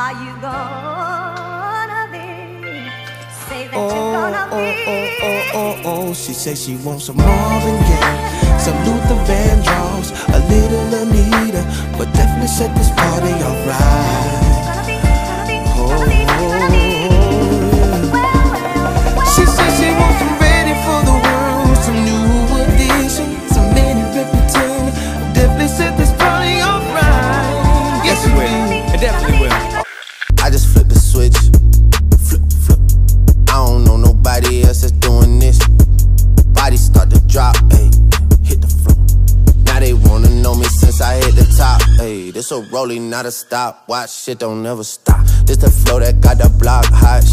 Are you gonna be? Say that Oh, you're gonna oh, be. oh, oh, oh, oh. She says she wants some Marvin Gaye, some Luther Vandross, a little Anita, but definitely set this party alright. Gonna be, gonna be, gonna be, gonna be. Well, well, well, She said she wants some ready for the world, some new edition, some many Definitely switch, flip, flip. I don't know nobody else that's doing this. Body start to drop, ayy, hit the floor. Now they wanna know me since I hit the top, ayy. This a rolling, not a stop. Watch shit don't never stop. This the flow that got the block hot,